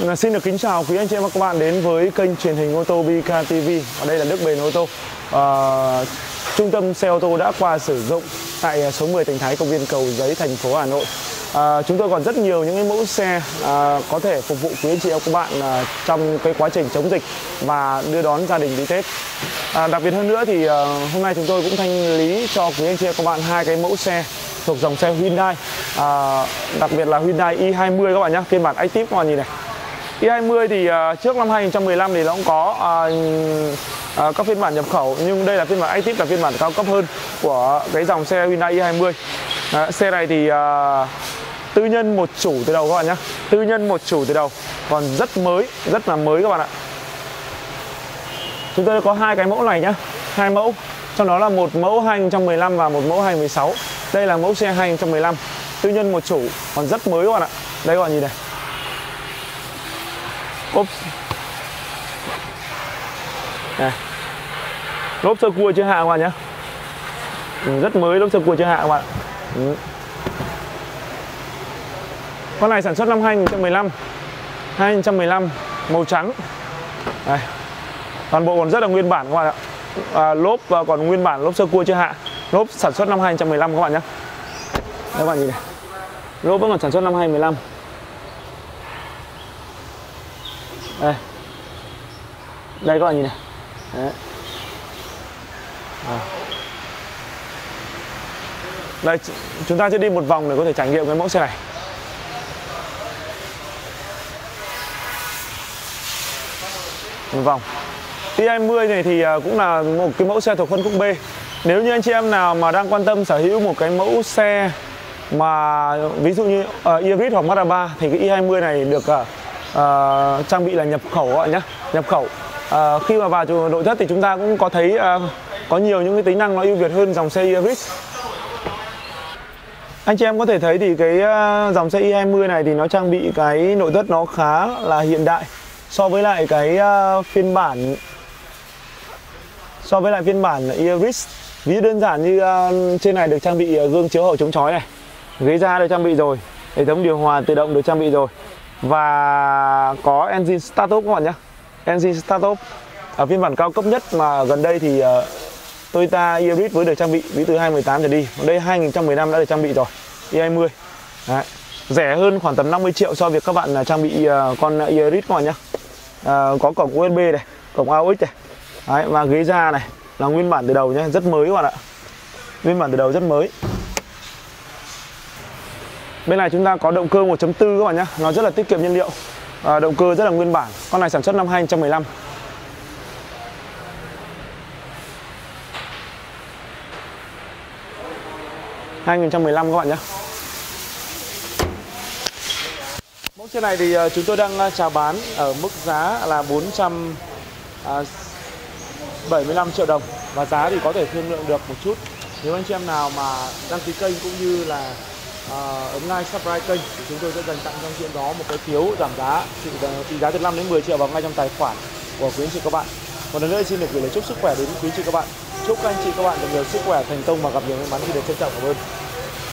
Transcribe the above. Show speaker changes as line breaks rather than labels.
Vâng xin được kính chào quý anh chị em và các bạn đến với kênh truyền hình ô tô BK TV Ở đây là Đức Bền ô tô. À, Trung tâm xe ô tô đã qua sử dụng tại số 10 Thành Thái công viên Cầu Giấy thành phố Hà Nội. À, Chúng tôi còn rất nhiều những cái mẫu xe à, có thể phục vụ quý anh chị em và các bạn à, trong cái quá trình chống dịch và đưa đón gia đình đi Tết. À, Đặc biệt hơn nữa thì à, hôm nay chúng tôi cũng thanh lý cho quý anh chị em và các bạn hai cái mẫu xe thuộc dòng xe Hyundai. À, đặc biệt là Hyundai i20 các bạn nhé phiên bản Active các bạn nhìn này. E i20 thì uh, trước năm 2015 thì nó cũng có uh, uh, các phiên bản nhập khẩu. Nhưng đây là phiên bản Active là phiên bản cao cấp hơn của cái dòng xe Hyundai e i20 uh, xe này thì uh, tư nhân một chủ từ đầu các bạn nhé. Tư nhân một chủ từ đầu. Còn rất mới rất là mới các bạn ạ. Chúng tôi có hai cái mẫu này nhé. Hai mẫu. Trong đó là một mẫu 2015 và một mẫu 2016 đây là mẫu xe 2015 tư nhân một chủ. Còn rất mới các bạn ạ. Đây các bạn nhìn này lốp, này. Lốp sơ cua chưa hạ các bạn nhé ừ, Rất mới lốp sơ cua chưa hạ các bạn? Ừ. Con này sản xuất năm 2015 2015 Màu trắng. Đây. Toàn bộ còn rất là nguyên bản các bạn ạ. À, Lốp à, còn nguyên bản lốp sơ cua chưa hạ. Lốp sản xuất năm 2015 các bạn nhé Đây các bạn nhìn này. Lốp vẫn còn sản xuất năm 2015 đây. Đây các bạn nhìn này. Đấy. À. đây chúng ta sẽ đi một vòng để có thể trải nghiệm cái mẫu xe này. Một vòng. I20 này thì à, cũng là một cái mẫu xe thuộc phân khúc B. Nếu như anh chị em nào mà đang quan tâm sở hữu một cái mẫu xe mà ví dụ như uh, Iris hoặc Mazda 3 thì cái i20 này được uh, Ờ, trang bị là nhập khẩu các bạn nhé nhập khẩu. À, khi mà vào nội thất thì chúng ta cũng có thấy à, có nhiều những cái tính năng nó ưu việt hơn dòng xe Iris anh chị em có thể thấy thì cái dòng xe i20 này thì nó trang bị cái nội thất nó khá là hiện đại so với lại cái phiên bản so với lại phiên bản Iris ví dụ đơn giản như trên này được trang bị gương chiếu hậu chống chói này ghế da được trang bị rồi hệ thống điều hòa tự động được trang bị rồi và có engine start up các bạn nhé engine start up ở phiên bản cao cấp nhất mà gần đây thì uh, Toyota Yaris với được trang bị ví từ 2018 trở đi. Đây 2015 đã được trang bị rồi e i20 Đấy. rẻ hơn khoảng tầm 50 triệu so với các bạn ờ, trang bị uh, con Yaris các bạn nhé uh, có cổng USB này cổng AUX này. Đấy, và ghế da này là nguyên bản từ đầu nhé rất mới các bạn ạ. Nguyên bản từ đầu rất mới. Bên này chúng ta có động cơ 1.4 các bạn nhé Nó rất là tiết kiệm nhiên liệu. À, Động cơ rất là nguyên bản. Con này sản xuất năm 2015 2015 các bạn nhé Mẫu xe này thì à, chúng tôi đang à, chào bán ở mức giá là 475 à, triệu đồng. Và giá thì có thể thương lượng được một chút. Nếu anh chị em nào mà đăng ký kênh cũng như là à, ấn subscribe kênh thì chúng tôi sẽ dành tặng trong chuyện đó một cái phiếu giảm giá trị, à, trị giá từ 5 đến 10 triệu vào ngay trong tài khoản của quý anh chị các bạn. Một lần nữa xin được gửi lời chúc sức khỏe đến quý anh chị các bạn. Chúc các anh chị các bạn được nhiều sức khỏe thành công và gặp nhiều may mắn khi được trân trọng cảm ơn.